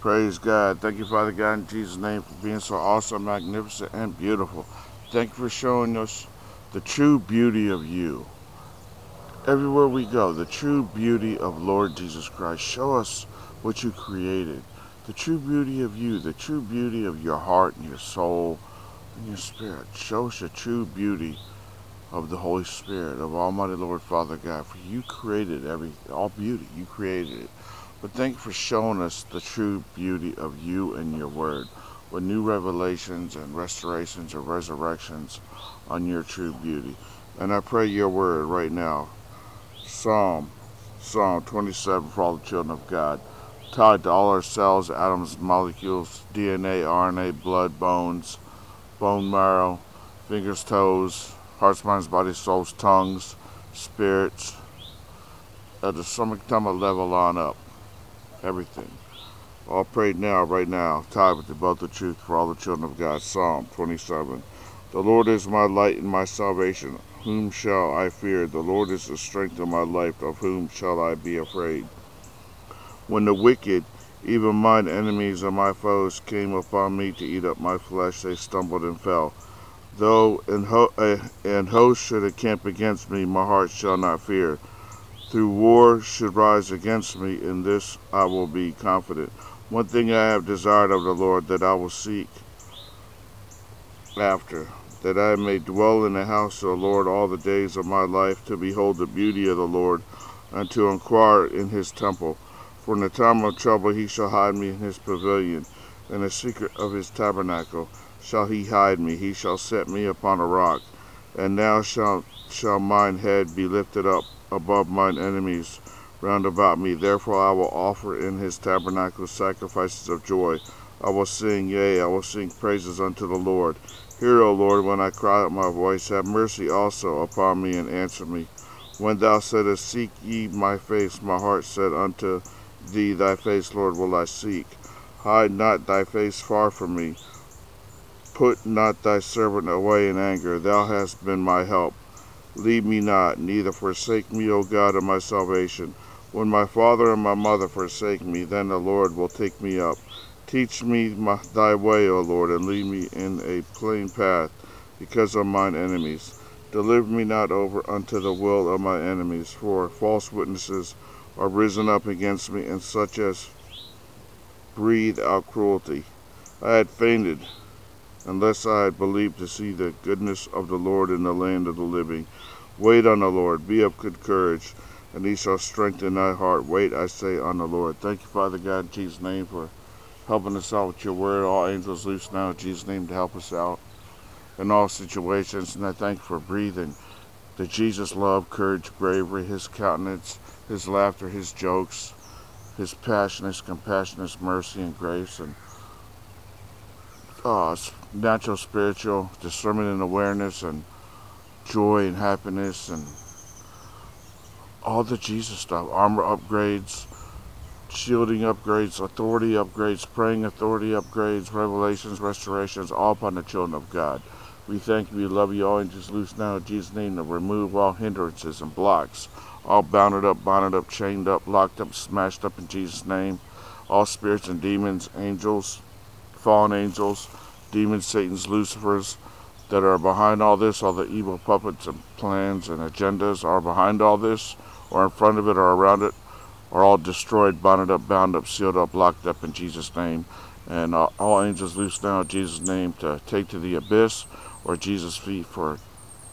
Praise God. Thank you, Father God, in Jesus' name, for being so awesome, magnificent, and beautiful. Thank you for showing us the true beauty of you. Everywhere we go, the true beauty of Lord Jesus Christ. Show us what you created. The true beauty of you, the true beauty of your heart and your soul and your spirit. Show us the true beauty of the Holy Spirit, of Almighty Lord Father God. For you created every all beauty. You created it. But thank you for showing us the true beauty of you and your word with new revelations and restorations or resurrections on your true beauty. And I pray your word right now. Psalm, Psalm 27 for all the children of God. Tied to all our cells, atoms, molecules, DNA, RNA, blood, bones, bone marrow, fingers, toes, hearts, minds, bodies, souls, tongues, spirits, at the subatomic level on up. Everything. All prayed now, right now, tied with the belt of truth for all the children of God. Psalm 27. The Lord is my light and my salvation. Whom shall I fear? The Lord is the strength of my life. Of whom shall I be afraid? When the wicked, even mine enemies and my foes, came upon me to eat up my flesh, they stumbled and fell. Though an, an host should encamp against me, my heart shall not fear. Through war should rise against me, in this I will be confident. One thing I have desired of the Lord that I will seek after, that I may dwell in the house of the Lord all the days of my life, to behold the beauty of the Lord, and to inquire in his temple. For in the time of trouble he shall hide me in his pavilion, in the secret of his tabernacle shall he hide me. He shall set me upon a rock, and now shall shall mine head be lifted up above mine enemies round about me. Therefore I will offer in his tabernacle sacrifices of joy. I will sing, yea, I will sing praises unto the Lord. Hear, O Lord, when I cry out my voice. Have mercy also upon me and answer me. When thou saidst, Seek ye my face, my heart said unto thee, Thy face, Lord, will I seek. Hide not thy face far from me. Put not thy servant away in anger. Thou hast been my help. Leave me not, neither forsake me, O God of my salvation. When my father and my mother forsake me, then the Lord will take me up. Teach me my, thy way, O Lord, and lead me in a plain path because of mine enemies. Deliver me not over unto the will of my enemies, for false witnesses are risen up against me, and such as breathe out cruelty. I had fainted unless I had believed to see the goodness of the Lord in the land of the living. Wait on the Lord, be of good courage, and he shall strengthen thy heart. Wait, I say, on the Lord. Thank you, Father God, in Jesus' name, for helping us out with your word. All angels loose now in Jesus' name to help us out in all situations. And I thank you for breathing the Jesus love, courage, bravery, his countenance, his laughter, his jokes, his passion, his compassion, his mercy and grace, and uh, natural, spiritual discernment and awareness, and joy and happiness, and all the Jesus stuff. Armor upgrades, shielding upgrades, authority upgrades, praying authority upgrades, revelations, restorations, all upon the children of God. We thank you, we love you all, and just loose now in Jesus' name to remove all hindrances and blocks, all bounded up, bonded up, chained up, locked up, smashed up in Jesus' name. All spirits and demons, angels, fallen angels, demons, Satan's, Lucifer's, that are behind all this, all the evil puppets and plans and agendas are behind all this, or in front of it, or around it, are all destroyed, bonded up, bound up, sealed up, locked up in Jesus' name. And uh, all angels loose now in Jesus' name to take to the abyss or Jesus' feet for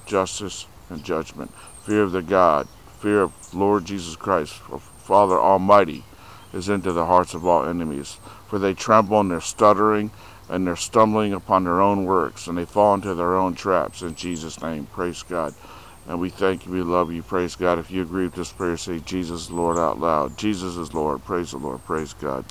justice and judgment. Fear of the God, fear of Lord Jesus Christ, Father Almighty, is into the hearts of all enemies. For they tremble and they're stuttering and they're stumbling upon their own works and they fall into their own traps. In Jesus' name, praise God. And we thank you, we love you, praise God. If you agree with this prayer, say Jesus Lord out loud. Jesus is Lord. Praise the Lord, praise God.